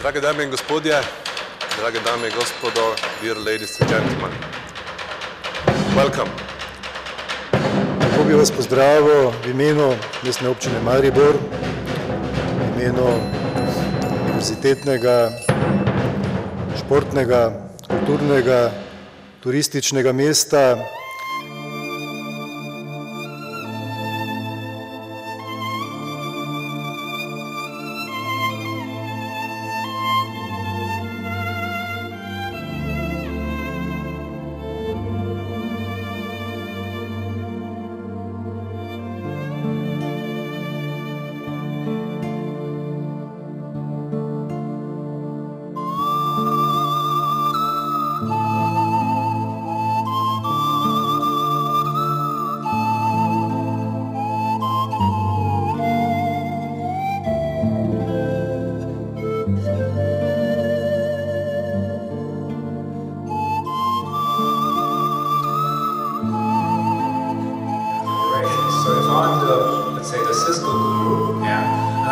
Drage dame in gospodje, drage dame in gospodo, dear ladies and gentlemen. Welcome. Lepo bi vas pozdravil v imenu mestne občine Maribor, v imenu univerzitetnega, športnega, kulturnega, turističnega mesta.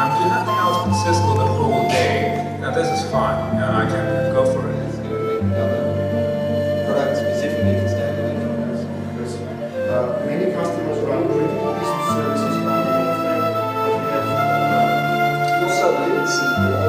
Yeah, and I'm doing nothing else but Cisco the whole day, now this is fine, and I can go for it. product specifically for standard e-commerce because uh, many customers run pretty decent services from the offering, but we have also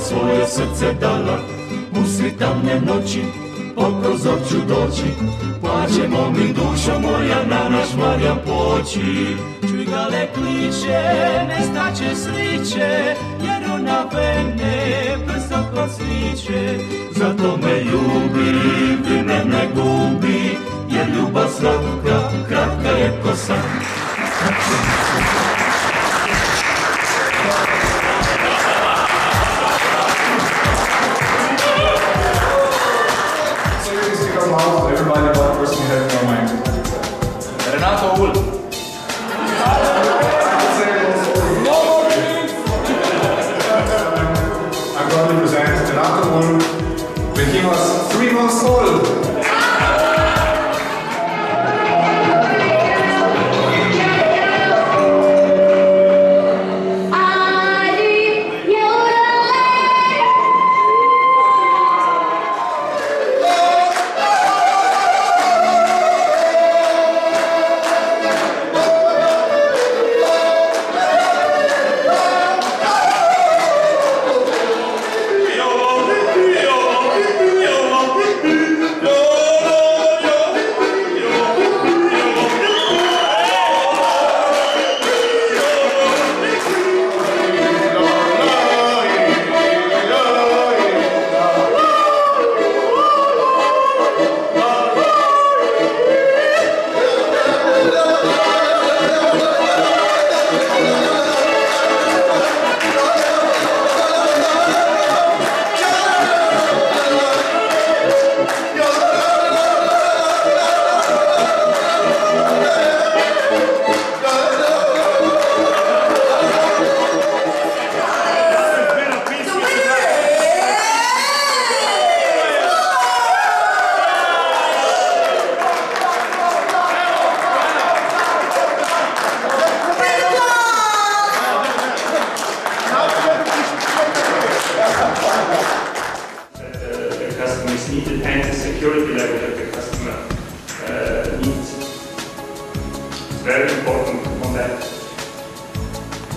svoje srce dala. Usred tamne noći, po prozorču doći, plaćemo mi dušo moja na naš Marjan poći. Čuj gale kliče, ne staće sliče, jer ona mene visoko sliče. Zato me ljubi, ti me ne gubi, jer ljubav slatka, kratka je kosa. So loud to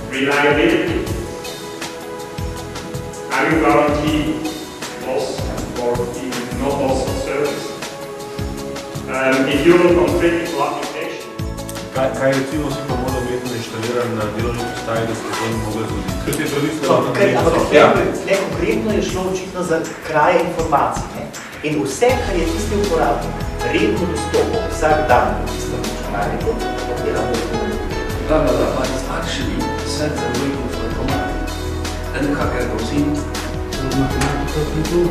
Reliability. Are you guarantee loss or even not loss of service? Um, if you look on critical application, Kaj, kaj recimo si pa moral imeti inštaliran na delovni postaji, da se to ne moglo zgoditi? Ker ti je to isto No, kaj, ampak Ja. ne, konkretno je šlo očitno za kraje informacij. Ne? In vse, kar je tisti uporabnik redno dostopal vsak dan v tistem računalniku, je lahko izgubljeno. Da, da, da, but it's actually set and waiting for a. Then the hacker goes in to mathematical people.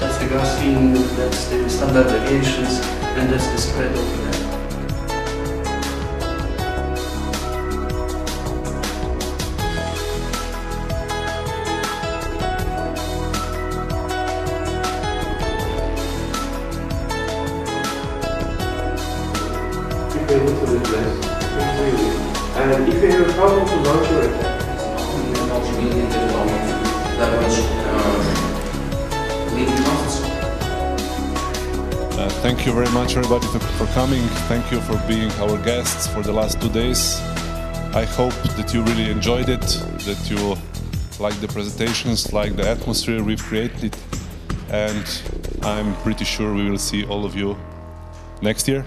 That's the Gaussian, that's the standard deviations, and that's the spread of the net. If you're able to replace, completely. And if you have a problem to launch your attack, Not that much uh, leading costs. Uh, thank you very much, everybody, for, for coming. Thank you for being our guests for the last two days. I hope that you really enjoyed it, that you like the presentations, like the atmosphere we've created, and I'm pretty sure we will see all of you next year.